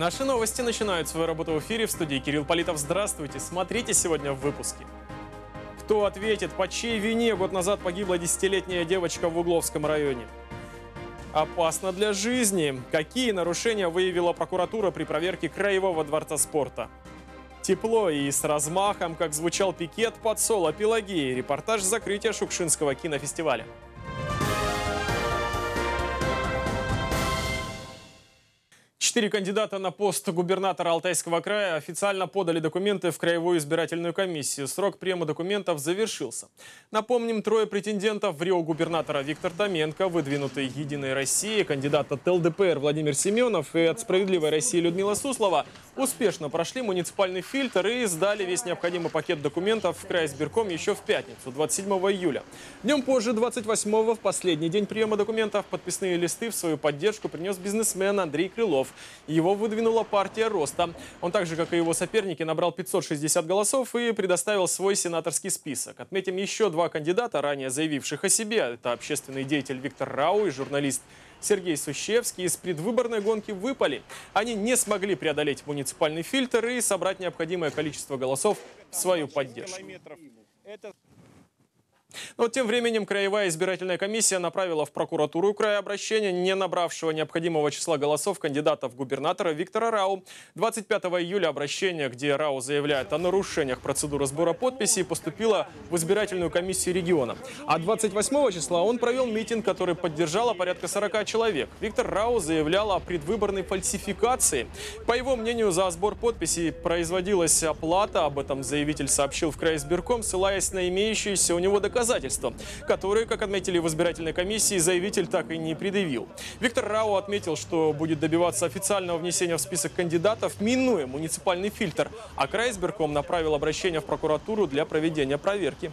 Наши новости начинают свою работу в эфире в студии Кирилл Политов. Здравствуйте. Смотрите сегодня в выпуске. Кто ответит, по чьей вине год назад погибла десятилетняя девочка в Угловском районе? Опасно для жизни. Какие нарушения выявила прокуратура при проверке Краевого дворца спорта? Тепло и с размахом, как звучал пикет под соло Пелагеи. Репортаж закрытия Шукшинского кинофестиваля. Четыре кандидата на пост губернатора Алтайского края официально подали документы в Краевую избирательную комиссию. Срок приема документов завершился. Напомним, трое претендентов в Рио губернатора Виктор Томенко, выдвинутый Единой России, кандидат от ЛДПР Владимир Семенов и от Справедливой России Людмила Суслова успешно прошли муниципальный фильтр и сдали весь необходимый пакет документов в край избирком еще в пятницу, 27 июля. Днем позже, 28 в последний день приема документов, подписные листы в свою поддержку принес бизнесмен Андрей Крылов. Его выдвинула партия Роста. Он так же, как и его соперники, набрал 560 голосов и предоставил свой сенаторский список. Отметим еще два кандидата, ранее заявивших о себе. Это общественный деятель Виктор Рау и журналист Сергей Сущевский из предвыборной гонки выпали. Они не смогли преодолеть муниципальный фильтр и собрать необходимое количество голосов в свою поддержку. Но тем временем Краевая избирательная комиссия направила в прокуратуру края обращения не набравшего необходимого числа голосов кандидата в губернатора Виктора Рау. 25 июля обращение, где Рау заявляет о нарушениях процедуры сбора подписей, поступило в избирательную комиссию региона. А 28 числа он провел митинг, который поддержало порядка 40 человек. Виктор Рау заявлял о предвыборной фальсификации. По его мнению, за сбор подписей производилась оплата. Об этом заявитель сообщил в край избирком, ссылаясь на имеющиеся у него доказательства доказательства, которые, как отметили в избирательной комиссии, заявитель так и не предъявил. Виктор Рау отметил, что будет добиваться официального внесения в список кандидатов, минуя муниципальный фильтр, а край избирком направил обращение в прокуратуру для проведения проверки.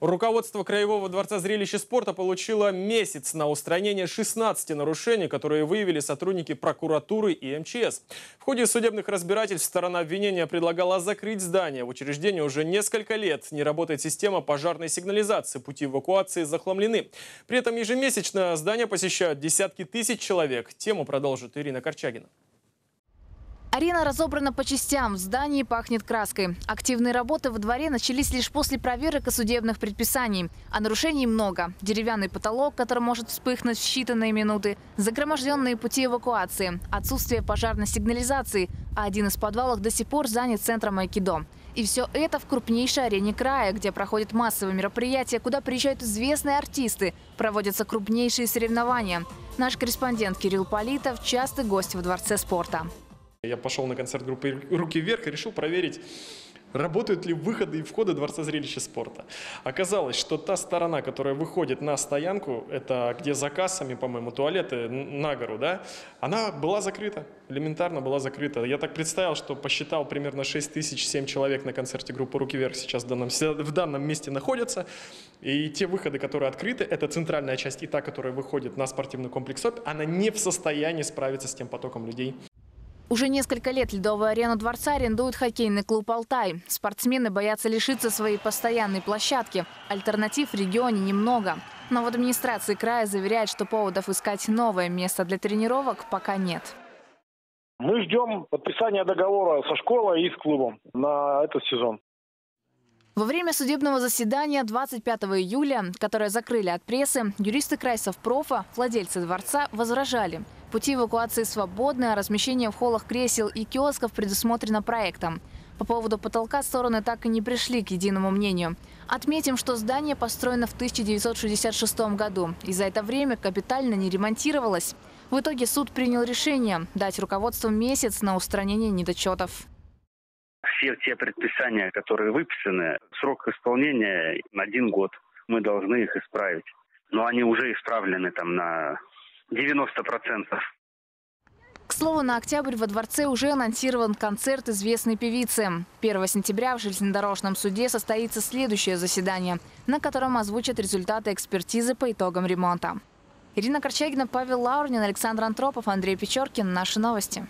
Руководство Краевого дворца зрелища спорта получило месяц на устранение 16 нарушений, которые выявили сотрудники прокуратуры и МЧС. В ходе судебных разбирательств сторона обвинения предлагала закрыть здание. В учреждении уже несколько лет не работает система пожарной сигнализации. Пути эвакуации захламлены. При этом ежемесячно здание посещают десятки тысяч человек. Тему продолжит Ирина Корчагина. Арена разобрана по частям, в здании пахнет краской. Активные работы во дворе начались лишь после проверок и судебных предписаний. А нарушений много. Деревянный потолок, который может вспыхнуть в считанные минуты, загроможденные пути эвакуации, отсутствие пожарной сигнализации, а один из подвалов до сих пор занят центром айкидо. И все это в крупнейшей арене края, где проходят массовые мероприятия, куда приезжают известные артисты, проводятся крупнейшие соревнования. Наш корреспондент Кирилл Политов – частый гость в Дворце спорта. Я пошел на концерт группы «Руки вверх» и решил проверить, работают ли выходы и входы Дворца зрелища спорта. Оказалось, что та сторона, которая выходит на стоянку, это где за кассами, по-моему, туалеты на гору, да, она была закрыта, элементарно была закрыта. Я так представил, что посчитал примерно 6 тысяч 7 человек на концерте группы «Руки вверх» сейчас в данном, в данном месте находятся. И те выходы, которые открыты, это центральная часть и та, которая выходит на спортивный комплекс ОП, она не в состоянии справиться с тем потоком людей. Уже несколько лет ледовую арену дворца арендует хоккейный клуб «Алтай». Спортсмены боятся лишиться своей постоянной площадки. Альтернатив в регионе немного. Но в администрации края заверяют, что поводов искать новое место для тренировок пока нет. Мы ждем подписания договора со школой и с клубом на этот сезон. Во время судебного заседания 25 июля, которое закрыли от прессы, юристы Крайсов профа, владельцы дворца, возражали – Пути эвакуации свободны, а размещение в холлах кресел и киосков предусмотрено проектом. По поводу потолка стороны так и не пришли к единому мнению. Отметим, что здание построено в 1966 году и за это время капитально не ремонтировалось. В итоге суд принял решение дать руководству месяц на устранение недочетов. Все те предписания, которые выписаны, срок исполнения один год. Мы должны их исправить. Но они уже исправлены там на 90%. К слову, на октябрь во дворце уже анонсирован концерт известной певицы. 1 сентября в железнодорожном суде состоится следующее заседание, на котором озвучат результаты экспертизы по итогам ремонта. Ирина Корчагина, Павел Лаурнин, Александр Антропов, Андрей Печоркин. Наши новости.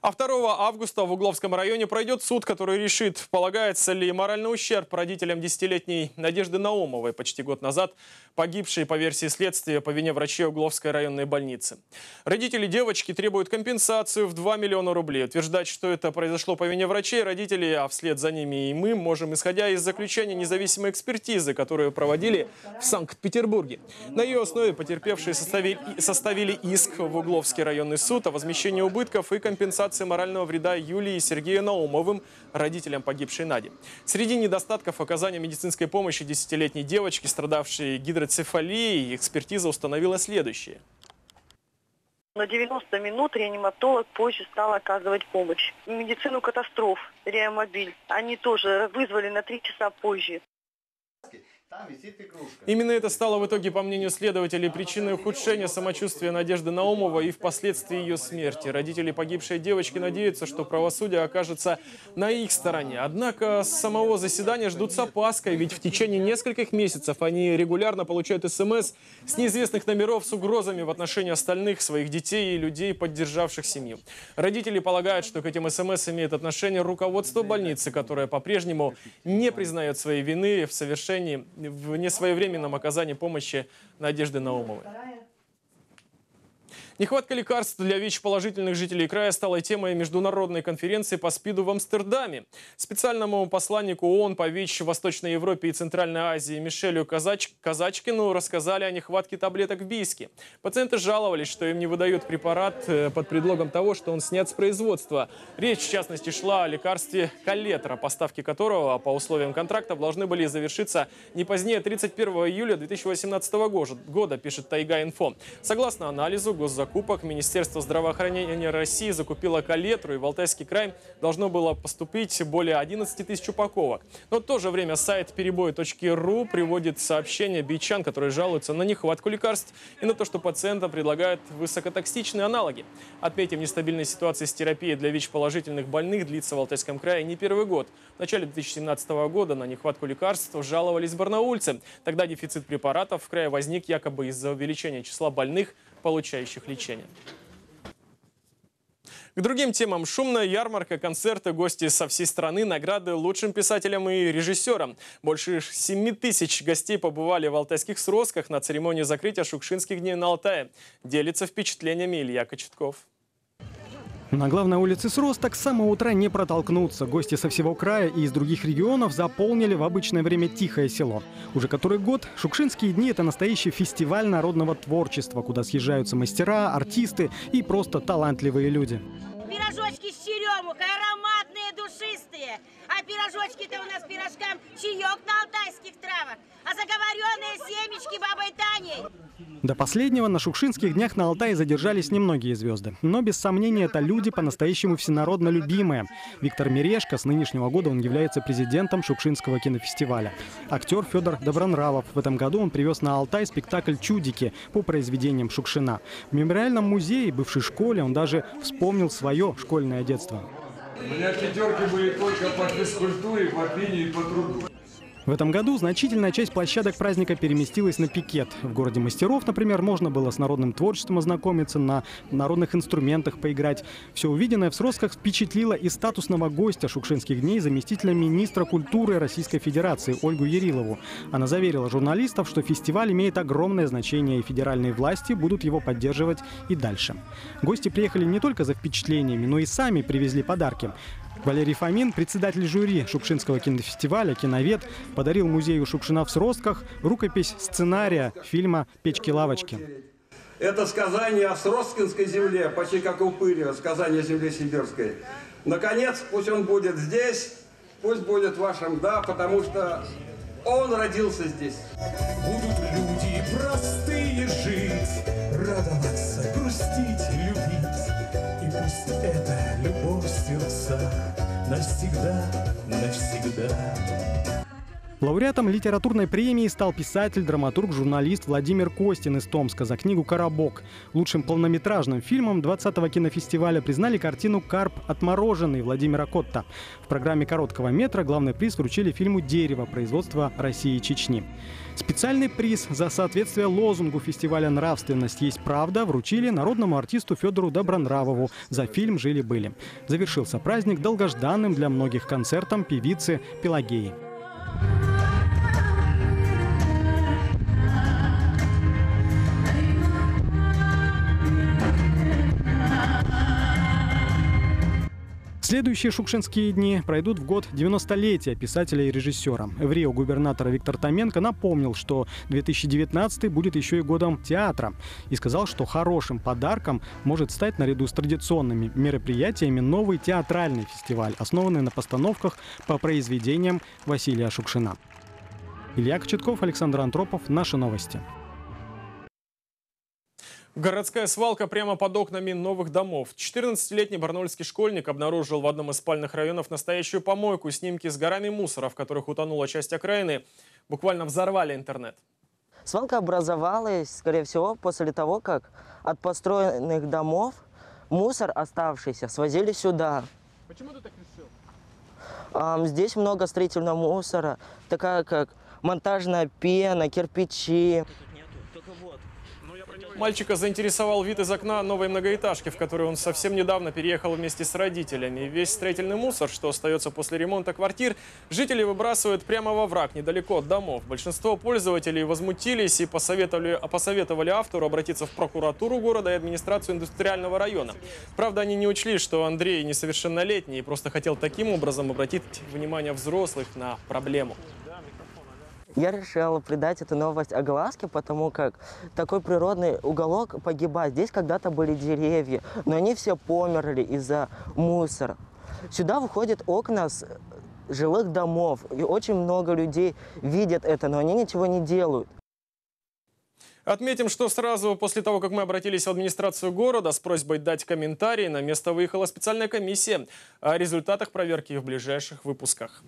А 2 августа в Угловском районе пройдет суд, который решит, полагается ли моральный ущерб родителям десятилетней Надежды Наумовой, почти год назад погибшей по версии следствия по вине врачей Угловской районной больницы. Родители девочки требуют компенсацию в 2 миллиона рублей. Утверждать, что это произошло по вине врачей, родители, а вслед за ними и мы, можем, исходя из заключения независимой экспертизы, которую проводили в Санкт-Петербурге. На ее основе потерпевшие составили, составили иск в Угловский районный суд о возмещении убытков и компенсации компенсации морального вреда Юлии и Сергею Наумовым, родителям погибшей Нади. Среди недостатков оказания медицинской помощи десятилетней девочки, страдавшей гидроцефалией, экспертиза установила следующее. На 90 минут реаниматолог позже стал оказывать помощь. Медицину катастроф, реамобиль, они тоже вызвали на 3 часа позже. Именно это стало в итоге, по мнению следователей, причиной ухудшения самочувствия Надежды Наумова и впоследствии ее смерти. Родители погибшей девочки надеются, что правосудие окажется на их стороне. Однако с самого заседания ждут с опаской, ведь в течение нескольких месяцев они регулярно получают СМС с неизвестных номеров с угрозами в отношении остальных своих детей и людей, поддержавших семью. Родители полагают, что к этим СМС имеет отношение руководство больницы, которое по-прежнему не признает своей вины в совершении в несвоевременном оказании помощи Надежды Наумовой. Нехватка лекарств для ВИЧ-положительных жителей края стала темой международной конференции по СПИДу в Амстердаме. Специальному посланнику ООН по ВИЧ в Восточной Европе и Центральной Азии Мишелю Казач... Казачкину рассказали о нехватке таблеток в Бийске. Пациенты жаловались, что им не выдают препарат э, под предлогом того, что он снят с производства. Речь, в частности, шла о лекарстве Каллетра, поставки которого по условиям контракта должны были завершиться не позднее 31 июля 2018 года, пишет Тайга Инфо. Согласно анализу, госзакон закупок Министерство здравоохранения России закупило калетру, и в Алтайский край должно было поступить более 11 тысяч упаковок. Но в то же время сайт перебой.ру приводит сообщения бичан, которые жалуются на нехватку лекарств и на то, что пациентам предлагают высокотоксичные аналоги. Отметим, нестабильная ситуация с терапией для ВИЧ-положительных больных длится в Алтайском крае не первый год. В начале 2017 года на нехватку лекарств жаловались барнаульцы. Тогда дефицит препаратов в крае возник якобы из-за увеличения числа больных получающих лечение. К другим темам. Шумная ярмарка, концерты, гости со всей страны, награды лучшим писателям и режиссерам. Больше 7 тысяч гостей побывали в алтайских сростках на церемонии закрытия Шукшинских дней на Алтае. Делится впечатлениями Илья Кочетков. На главной улице Сросток с самого утра не протолкнуться. Гости со всего края и из других регионов заполнили в обычное время тихое село. Уже который год Шукшинские дни – это настоящий фестиваль народного творчества, куда съезжаются мастера, артисты и просто талантливые люди. Пирожочки с черемухой, ароматные, душистые. А пирожочки-то у нас пирожкам чаек на алтайских травах. А заговоренные семечки бабой Таней. До последнего на Шукшинских днях на Алтае задержались немногие звезды. Но без сомнения это люди по-настоящему всенародно любимые. Виктор Мирешко, с нынешнего года он является президентом Шукшинского кинофестиваля. Актер Федор Добронравов. В этом году он привез на Алтай спектакль «Чудики» по произведениям Шукшина. В мемориальном музее, бывшей школе, он даже вспомнил свое школьное детство. У меня пятерки были только по физкультуре, по пению и по труду. В этом году значительная часть площадок праздника переместилась на пикет. В городе мастеров, например, можно было с народным творчеством ознакомиться, на народных инструментах поиграть. Все увиденное в Сросках впечатлило и статусного гостя Шукшинских дней заместителя министра культуры Российской Федерации Ольгу Ярилову. Она заверила журналистов, что фестиваль имеет огромное значение, и федеральные власти будут его поддерживать и дальше. Гости приехали не только за впечатлениями, но и сами привезли подарки. Валерий Фомин, председатель жюри Шукшинского кинофестиваля, киновед, подарил музею Шукшина в Сростках рукопись сценария фильма «Печки-лавочки». Это сказание о Сроскинской земле, почти как у Пырева, сказание о земле сибирской. Наконец, пусть он будет здесь, пусть будет вашим «да», потому что он родился здесь. Будут люди простые жить, радоваться, грустить, любить. И пусть эта любовь в сердцах навсегда, навсегда. Лауреатом литературной премии стал писатель, драматург, журналист Владимир Костин из Томска за книгу «Коробок». Лучшим полнометражным фильмом 20-го кинофестиваля признали картину «Карп отмороженный» Владимира Котта. В программе короткого метра главный приз вручили фильму «Дерево» производства России и Чечни. Специальный приз за соответствие лозунгу фестиваля «Нравственность есть правда» вручили народному артисту Федору Добронравову за фильм «Жили-были». Завершился праздник долгожданным для многих концертом певицы Пелагеи. Следующие шукшинские дни пройдут в год 90-летия писателя и режиссера. В Рио губернатор Виктор Томенко напомнил, что 2019 будет еще и годом театра. И сказал, что хорошим подарком может стать наряду с традиционными мероприятиями новый театральный фестиваль, основанный на постановках по произведениям Василия Шукшина. Илья Кочетков, Александр Антропов. Наши новости. Городская свалка прямо под окнами новых домов. 14-летний барнольский школьник обнаружил в одном из спальных районов настоящую помойку. Снимки с горами мусора, в которых утонула часть окраины, буквально взорвали интернет. Свалка образовалась, скорее всего, после того, как от построенных домов мусор оставшийся свозили сюда. Почему ты так решил? Um, здесь много строительного мусора, такая как монтажная пена, кирпичи. Мальчика заинтересовал вид из окна новой многоэтажки, в которую он совсем недавно переехал вместе с родителями. Весь строительный мусор, что остается после ремонта квартир, жители выбрасывают прямо во враг, недалеко от домов. Большинство пользователей возмутились и посоветовали, посоветовали автору обратиться в прокуратуру города и администрацию индустриального района. Правда, они не учли, что Андрей несовершеннолетний и просто хотел таким образом обратить внимание взрослых на проблему. Я решила придать эту новость огласке, потому как такой природный уголок погибает. Здесь когда-то были деревья, но они все померли из-за мусора. Сюда выходят окна с жилых домов, и очень много людей видят это, но они ничего не делают. Отметим, что сразу после того, как мы обратились в администрацию города с просьбой дать комментарии, на место выехала специальная комиссия о результатах проверки в ближайших выпусках.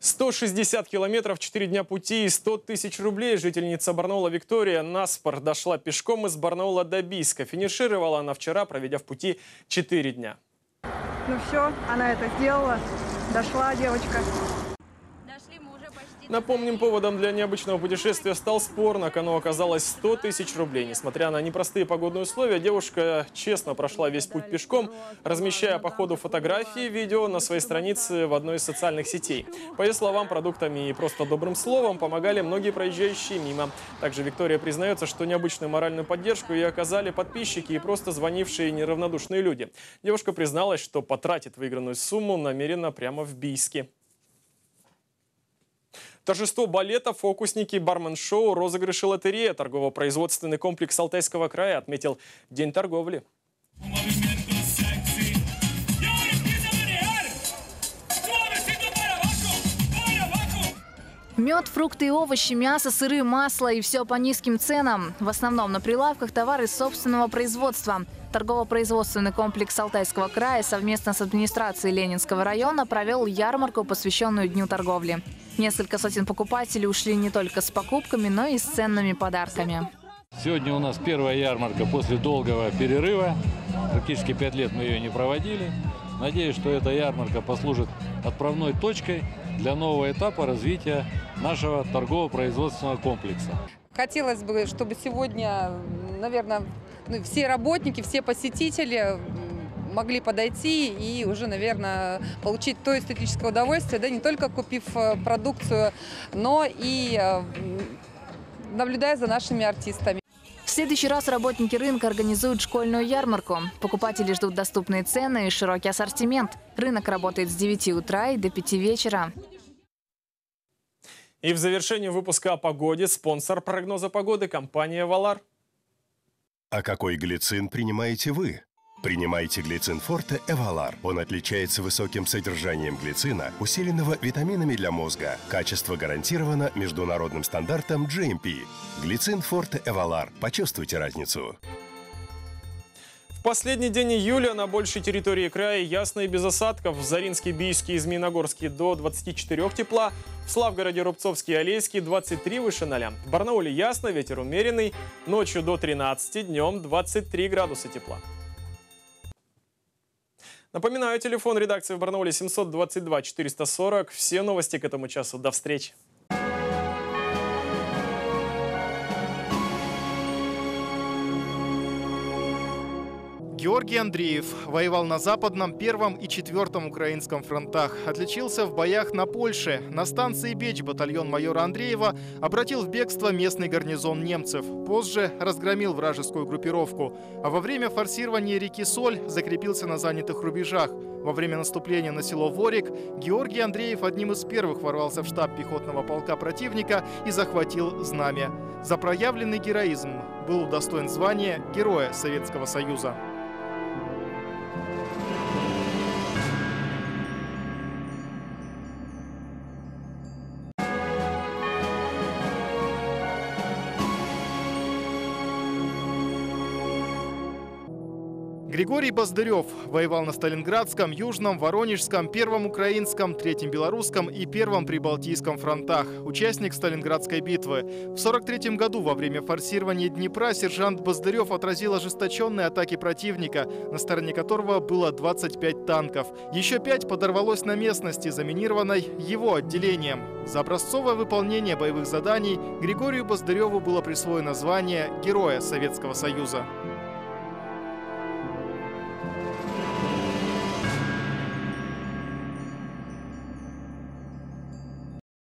160 километров, 4 дня пути и 100 тысяч рублей. Жительница Барнаула Виктория Наспор дошла пешком из Барнаула до Бийска. Финишировала она вчера, проведя в пути 4 дня. Ну все, она это сделала. Дошла девочка. Напомним, поводом для необычного путешествия стал спор. На кону оказалось 100 тысяч рублей. Несмотря на непростые погодные условия, девушка честно прошла весь путь пешком, размещая по ходу фотографии и видео на своей странице в одной из социальных сетей. По ее словам, продуктами и просто добрым словом помогали многие проезжающие мимо. Также Виктория признается, что необычную моральную поддержку ей оказали подписчики и просто звонившие неравнодушные люди. Девушка призналась, что потратит выигранную сумму намеренно прямо в Бийске. Торжество балета, фокусники, бармен-шоу, розыгрыши лотерея. Торгово-производственный комплекс Алтайского края отметил День торговли. Мед, фрукты и овощи, мясо, сыры, масло и все по низким ценам. В основном на прилавках товары собственного производства. Торгово-производственный комплекс Алтайского края совместно с администрацией Ленинского района провел ярмарку, посвященную Дню торговли. Несколько сотен покупателей ушли не только с покупками, но и с ценными подарками. Сегодня у нас первая ярмарка после долгого перерыва. Практически пять лет мы ее не проводили. Надеюсь, что эта ярмарка послужит отправной точкой для нового этапа развития нашего торгово-производственного комплекса. Хотелось бы, чтобы сегодня, наверное, ну, все работники, все посетители могли подойти и уже, наверное, получить то эстетическое удовольствие, да, не только купив э, продукцию, но и э, наблюдая за нашими артистами. В следующий раз работники рынка организуют школьную ярмарку. Покупатели ждут доступные цены и широкий ассортимент. Рынок работает с 9 утра и до 5 вечера. И в завершении выпуска о погоде спонсор прогноза погоды – компания «Валар». А какой глицин принимаете вы? Принимайте глицин Форте Эвалар. Он отличается высоким содержанием глицина, усиленного витаминами для мозга. Качество гарантировано международным стандартом GMP. Глицин Форте Эвалар. Почувствуйте разницу. последний день июля на большей территории края ясно и без осадков. В Заринске, Бийске и Змеиногорске до 24 тепла. В Славгороде, Рубцовске и Алейске 23 выше 0. В Барнауле ясно, ветер умеренный. Ночью до 13, днем 23 градуса тепла. Напоминаю, телефон редакции в Барнауле 722 440. Все новости к этому часу. До встречи. Георгий Андреев воевал на Западном, Первом и Четвертом украинском фронтах. Отличился в боях на Польше. На станции Беч батальон майора Андреева обратил в бегство местный гарнизон немцев. Позже разгромил вражескую группировку. А во время форсирования реки Соль закрепился на занятых рубежах. Во время наступления на село Ворик Георгий Андреев одним из первых ворвался в штаб пехотного полка противника и захватил знамя. За проявленный героизм был удостоен звания Героя Советского Союза. Григорий Боздырев воевал на Сталинградском, Южном, Воронежском, Первом Украинском, Третьем Белорусском и Первом Прибалтийском фронтах. Участник Сталинградской битвы. В 43 году во время форсирования Днепра сержант Боздырев отразил ожесточенные атаки противника, на стороне которого было 25 танков. Еще пять подорвалось на местности, заминированной его отделением. За образцовое выполнение боевых заданий Григорию Боздыреву было присвоено звание Героя Советского Союза.